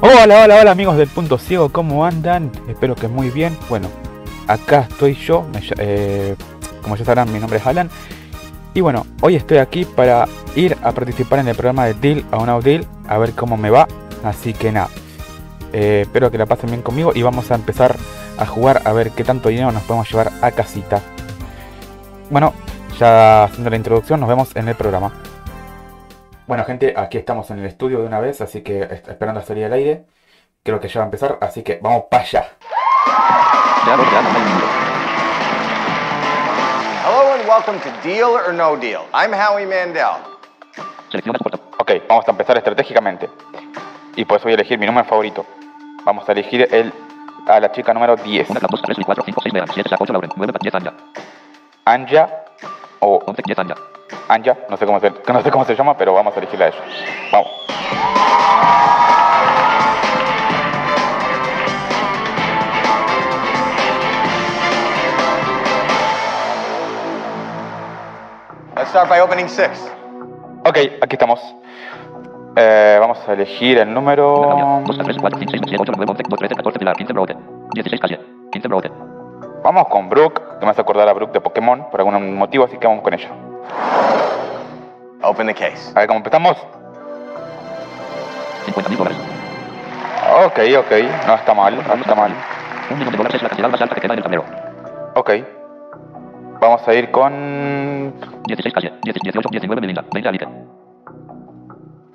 Hola, hola, hola amigos del Punto Ciego, ¿cómo andan? Espero que muy bien. Bueno, acá estoy yo, eh, como ya sabrán mi nombre es Alan. Y bueno, hoy estoy aquí para ir a participar en el programa de Deal o No Deal, a ver cómo me va. Así que nada, eh, espero que la pasen bien conmigo y vamos a empezar a jugar a ver qué tanto dinero nos podemos llevar a casita. Bueno, ya haciendo la introducción, nos vemos en el programa. Bueno gente, aquí estamos en el estudio de una vez, así que esperando a salir al aire. Creo que ya va a empezar, así que vamos para allá. Hello and welcome to Deal or No Deal. I'm Howie Mandel. Ok, vamos a empezar estratégicamente. Y pues voy a elegir mi número favorito. Vamos a elegir el, a la chica número 10. Anja o Anja, no sé cómo se, no sé cómo se llama, pero vamos a elegirla a ella. Vamos. Let's start by opening six. Ok, aquí estamos. Eh, vamos a elegir el número... Vamos con Brooke, que me hace acordar a Brooke de Pokémon por algún motivo, así que vamos con ella. Open the case. A ver cómo empezamos. Ok, ok, no está mal, no está mal. Un millón de dólares es la cantidad más alta que queda en el tablero. Ok. Vamos a ir con... 16 calle, 10, 18, 19 Melinda, 20 Alice.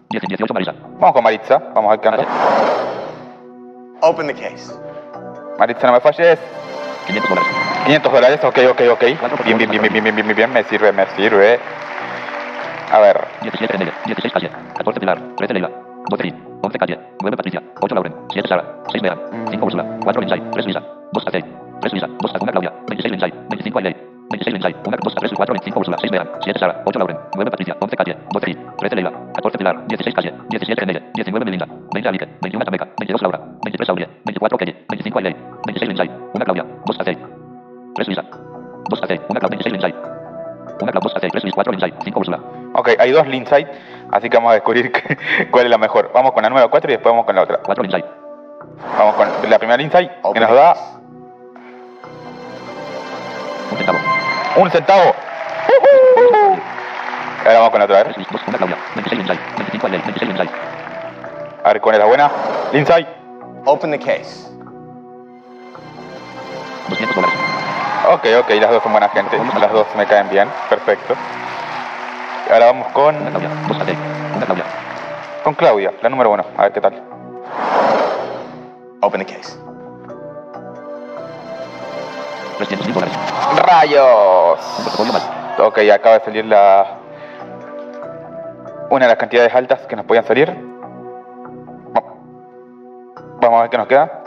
10, 18 Marisa. Vamos con Maritza, vamos a ver qué anda. Open the case. Maritza, no me falles. 500 dólares. 500 dólares, ok, ok, ok. Bien, bien, bien, bien, bien, bien, bien, me sirve, me sirve. A ver, 17 Enel, 16 calle, 14 Pilar, 13 Leila, 12 Rin, 11 calle, 9 Patricia, 8 Lauren, 7 Sara, 6 Bean, 5 Ursula, 4 Lindsay, 3 Lisa, 2 Kate, 3 Lisa, 2 1 Claudia, 26 Lindsay, 25 Ailey, 26 Lindsay, 1, 2, 3 4 5 Ursula, 6 Bean, 7 Sara, 8 Lauren, 9 Patricia, 11 calle, 12 Rin, 13 Leila, 14 Pilar, 16 calle, 17 Enel, 19 Melinda, 20 Alice, 21 Tameca, 22 Laura, 23 Aurie, 24 Kelly, 25 Ailey, 26 Lindsay, 1 Claudia, 2 Kate, 3 Lisa, 2 Kate, 1 Claudia, 26 Lindsay, 1 Claudia, 2 Kate, 3 Lisa, 4 Lindsay, 5 Ursula. ok, hay dos Lindsay, así que vamos a descubrir cuál es la mejor. Vamos con la número 4 y después vamos con la otra. 4 Lindsay, Vamos con la primera Lindsay, que nos da un centavo. un centavo. Ahora vamos con la otra, a ver. 3 2 1 Claudia, 26 Lindsay, 25 Ailey, 26 Lindsay. A ver cuál es la buena. Lindsay. Open the case. 200 dólares. Ok, ok, las dos son buena gente. Las dos me caen bien. Perfecto. Ahora vamos con, Claudia, Claudia. con Claudia, la número uno. A ver qué tal. Open the case. 300 mil dólares. ¡Rayos! Ok, acaba de salir la... Una de las cantidades altas que nos podían salir. Va- Vamos a ver qué nos queda.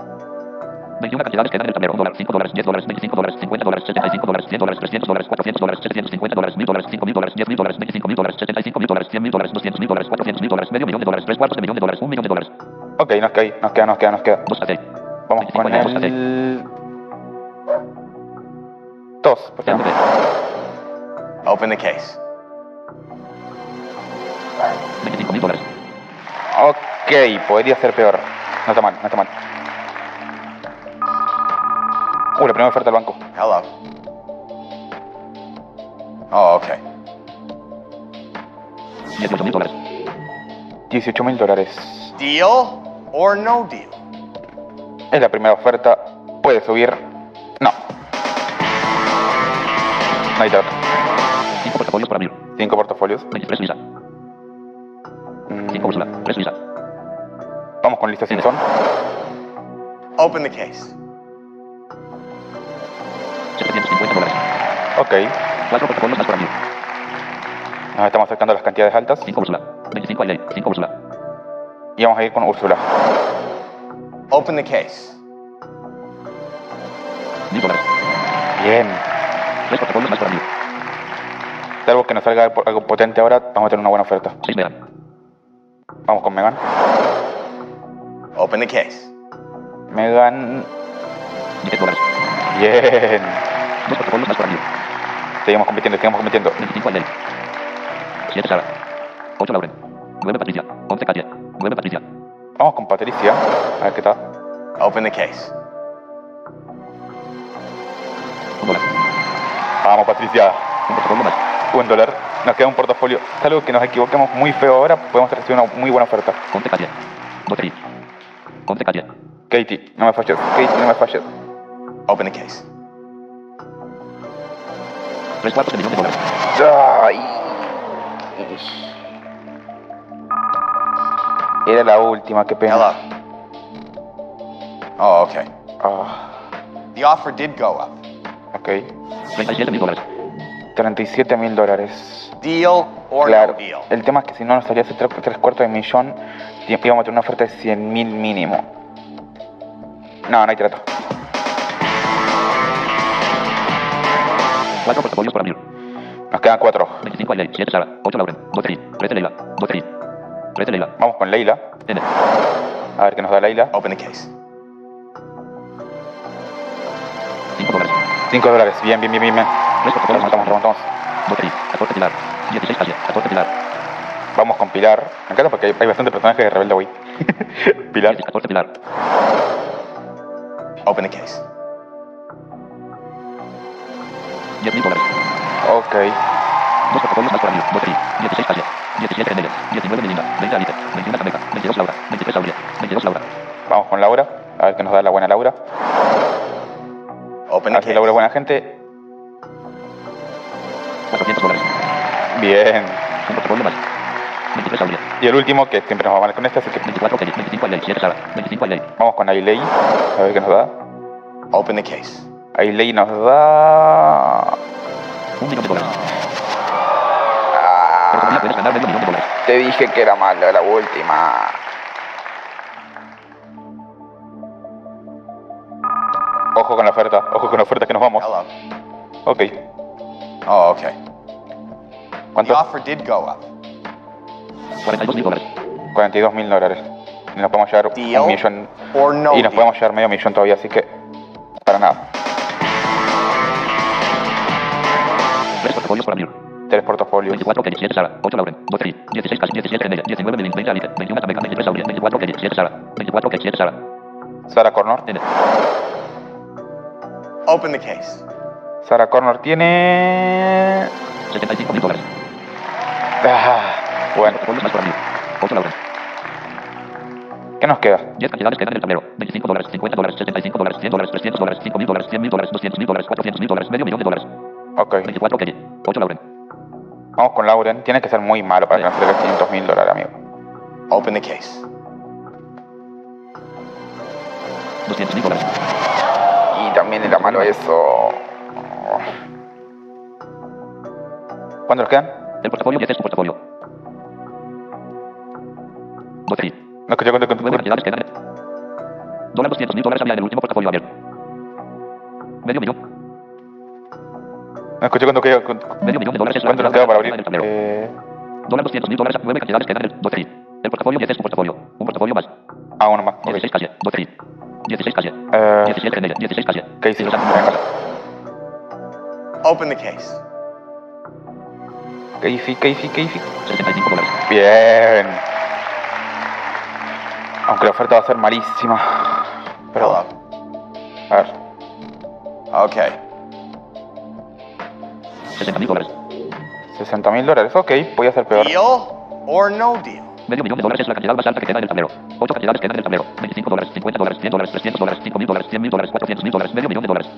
21 cantidades quedan en el tablero. 1 dólar, 5 dólares, 10 dólares, 25 dólares, 50 dólares, 75 dólares, 100 dólares, 300 dólares, 400 dólares, 750 dólares, 1000 dólares, 5000 dólares, 10 mil dólares, 25 mil dólares, 75 mil dólares, 100 mil dólares, 200 mil dólares, 400 mil dólares, medio millón de dólares, tres cuartos de millón de dólares, un millón de dólares. Ok, nos queda. Nos queda, nos queda, nos queda. 2 AT. Vamos 25 con el... Dos, por ejemplo. Open the case. 25 mil dólares. Ok, podría ser peor. No está mal, no está mal. Uh, la primera oferta del banco. Hello. Oh, okay. 18 mil dólares. 18 mil dólares. Deal or no deal? Es la primera oferta. Puede subir. No. No hay trato. 5 portafolios por abrir. Cinco portafolios. 23 Lisa. Mm, 5 Ursula. 3 Lisa. Vamos con lista Simpson. Open the case. 750 dólares. Ok. 4 portafolios más por abrir. Nos estamos acercando a las cantidades altas. 5 Ursula. 25 Ailey. 5 Ursula. Y vamos a ir con Úrsula. Open the case. 1000 dólares. Bien. 3 portafolios más por abrir. Salvo que nos salga algo algo potente ahora, vamos a tener una buena oferta. 6 Megan. Vamos con Megan. Open the case. Megan. 10 dólares. Bien. 2 portafolios más por abrir. Seguimos compitiendo, seguimos compitiendo. 25 Ailey. 7 Sara. 8 Lauren. 9 Patricia. 11 Katia. 9 Patricia. Vamos con Patricia. A ver qué tal. Open the case. Un dólar. Vamos, Patricia. Un portafolio más. Un dólar. Nos queda un portafolio. Salvo que nos equivoquemos muy feo ahora, podemos recibir una muy buena oferta. 11 calle. 12 mil. 11 calle. Katie, no me falles. Katie, no me falles. Open the case. 3 cuartos de millón de dólares. Ay. Era la última, qué pena. Hello. Oh, okay. Ah, The offer did go up. ok. 37 mil dólares. 37 mil dólares. Deal or Claro. no deal? El tema es que si no nos salía ese tres, tres cuartos de millón, íbamos a tener una oferta de 100 mil mínimo. No, no hay trato. 4 portafolios por. Nos quedan cuatro. 25 Ailey. 7 Sara. 8 Lauren. 12 mil. 13 Leila. 12 mil. 13 Leila. Vamos con Leila. N. A ver qué nos da Leila. Open the case. 5 dólares. 5 dólares. Bien, bien, bien, bien. bien. 3 portafolios Remontamos, más. remontamos. 12 mil. 14 Pilar. 16 calle. 14 Pilar. Vamos con Pilar. Me encanta porque hay, hay bastante personajes de Rebelde Way. Pilar. 14 Pilar. Open the case. 10 mil dólares. Ok. 2 portafolios más por. 12 mil. 16 calle. 17 Enella. 19 Melinda. 20 Alice. 21 Cameca. 22 Laura. 23 Lauria. 22 Laura. Vamos con Laura. A ver qué nos da la buena Laura. Open A the ver si Laura es buena gente. 400 dólares. Bien. Un portafolio más. 23 Lauria. Y el último, que siempre nos va mal con este, así que 24 Kelly. 25 Ailey. 7 Sara. 25 Ailey. vamos con Ailey. A ver qué nos da. Open the case. Ailey nos da. Un millón de dólares. Ah, te dije que era mala la última. Ojo con la oferta, ojo con la oferta que nos vamos. Hello. Ok, Oh, okay. The ¿cuánto? offer did go up. 42 mil dólares. 42 mil dólares. Y nos podemos llevar Deal un millón. no y nos deal? podemos llevar medio millón todavía, así que. Para nada. Portafolios por mil. Tres portafolios. 24 Kelly. 7 Sara. 8 Lauren. 12 Kelly. 16 Calle. 17 Enella. 19 Melinda. 20 Alice. 21 Cameca. 23 Lauria. 24 Kelly. 7 Sara. 24 Kelly. 7 Sara. Sarah Connor. N. Open the case. Sarah Connor tiene. 75 mil dólares. Ah, bueno, Portafolios más por mil. 8 Lauren. ¿qué nos queda? 10 cantidades quedan en el tablero. 25 dólares, 50 dólares, 75 dólares, 100 dólares, 300 dólares, 5 mil dólares, 100 mil dólares, 200 mil dólares, 400 mil dólares, medio millón de dólares. Ok, 24 Kelly. 8 Lauren. vamos con Lauren. Tiene que ser muy malo para que nos salga 500 mil dólares, amigo. Open the case. 200 mil dólares. Y también era malo eso. ¿Cuántos nos quedan? El portafolio 10 es tu portafolio. 12 mil. No escuché cuánto. cuánto- 9 cantidades quedan Dólar 200 mil dólares había en el último portafolio abierto. Medio millón. Escuché cuánto- Medio millón de dólares es la ¿Cuánto para abrir? Eh, Dólar 200 mil dólares, 9 cantidades quedan en el 12 mil. El portafolio 10 es tu portafolio. Un portafolio más. ah, uno más. ok. 16 calle. 12 mil. 16 calle. Eh, 17 en ella. 16 calle. ¿Qué Venga. Open the case. Casey, Casey, Casey. 65 dólares. Bien. Aunque la oferta va a ser malísima. Pero a ver. Okay. 60 mil dólares. 60 mil dólares. Ok, podía ser peor. Deal or no deal? Medio millón de dólares es la cantidad más alta que queda en el tablero. 8 cantidades quedan en el tablero. 25 dólares, 50 dólares, 100 dólares, 300 dólares, 5 mil dólares, 100 mil dólares, 400 mil dólares, medio millón de dólares.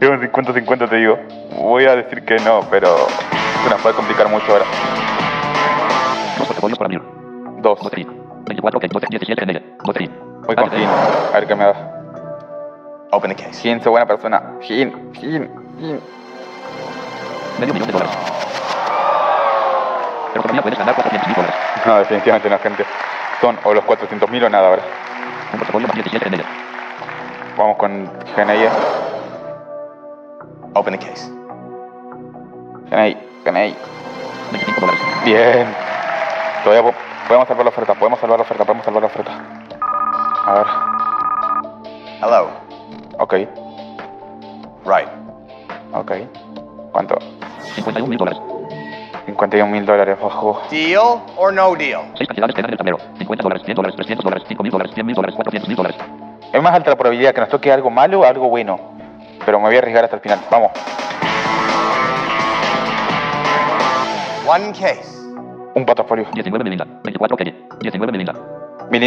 Es un 50-50 te digo. Voy a decir que no, pero se nos puede complicar mucho ahora. Dos portafolios por mil. Dos. 12 mil. 24 que 12, 17 en ella. 12 mil. Voy con Gin. A ver qué me da. Open the case. Gin, soy buena persona. Gin, Gin, Gin. Medio millón de dólares. Pero todavía puedes ganar 400 mil dólares. No, definitivamente no, gente. Son o los 400 mil o nada ahora. Un portafolio más 17 en ella. Vamos con GNI. Open the case. GNI, GNI. 25 dólares. Bien. Todavía po- podemos salvar la oferta, podemos salvar la oferta, podemos salvar la oferta. A ver. Hello. Ok, Right. ok. ¿Cuánto? 51 mil dólares. 51 mil dólares, ojo. Deal or no deal? Seis cantidades quedan en el tablero. 50 dólares, 100 dólares, 300 dólares, 5 mil dólares, 100 mil dólares, 400 mil dólares. Es más alta la probabilidad que nos toque algo malo o algo bueno. Pero me voy a arriesgar hasta el final. Vamos. One case. Un portafolio. 19 Melinda. 24 Kelly. 19 Melinda. Mi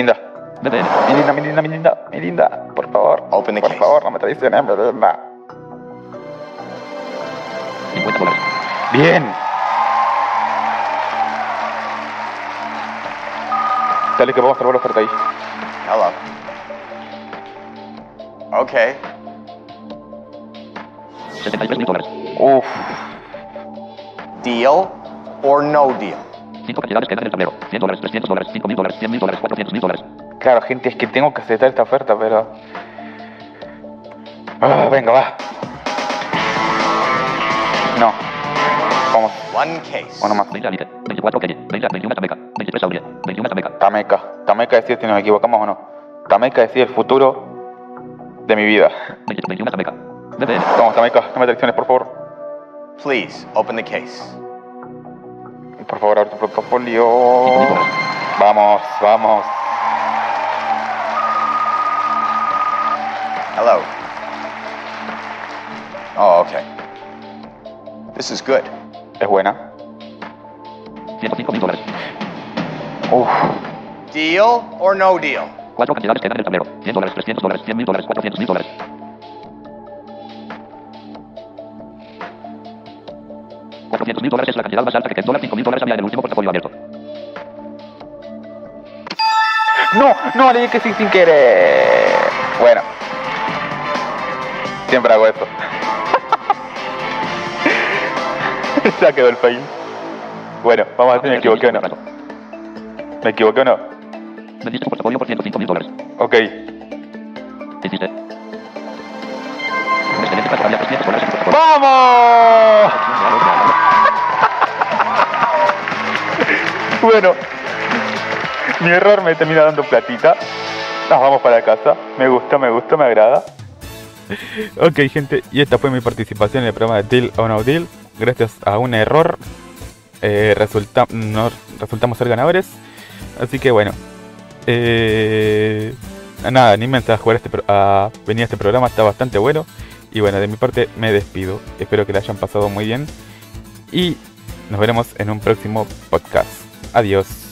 linda. BBN. Mi linda, mi linda, mi linda, mi linda. Por favor. Open the Por case. favor, no me traiciones, mi linda. 50 dólares. Bien. Dale que vamos a salvar la oferta ahí. Hello. Okay. 73 mil dólares. Uf. Deal or no deal? 5 cantidades quedan en el tablero. 100 dólares, 300 dólares, 5 mil dólares, 100 mil dólares, 400 mil dólares. Claro, gente, es que tengo que aceptar esta oferta, pero... Ah, venga, va. No. Vamos, One case. uno más. 20 Alite. 24 Kelly. 20 21 Tameca. 23 Aurea. 21 Tameca. Tameca. Tameca decide si nos equivocamos o no. Tameca decide el futuro de mi vida. 20 21 Tameca. BBN. Vamos, Tameca, no me traiciones, por favor. Please open the case. Por favor, abre tu portafolio. 5 mil dólares. Vamos, vamos. Hello. Oh, okay. This is good. Es buena. 105 mil dólares. Uf. Deal or no deal? 4 cantidades quedan en el tablero. 100 dólares, 300 dólares, 100 mil dólares, 400 mil dólares. $400 mil dólares es la cantidad más alta que 10 dólares, 5 mil dólares había en el último portafolio abierto. No, no, le dije que sí sin querer. Bueno. Siempre hago eso. ya quedó el fail. Bueno, vamos a ver si me equivoqué o no. ¿Me equivoqué o no? Portafolio por 105 mil dólares. Ok. ¿Qué hiciste? Un excelente plazo, había 300 dólares en tu portafolio. ¡Vamos! Bueno, mi error me termina dando platita. Nos vamos para casa. Me gusta, me gusta, me agrada. Ok, gente, y esta fue mi participación en el programa de Deal o No Deal. Gracias a un error, eh, resulta, no, resultamos ser ganadores. Así que bueno, eh, nada, anímense a jugar este, a venir a este programa, está bastante bueno. Y bueno, de mi parte me despido. Espero que la hayan pasado muy bien. Y nos veremos en un próximo podcast. Adiós.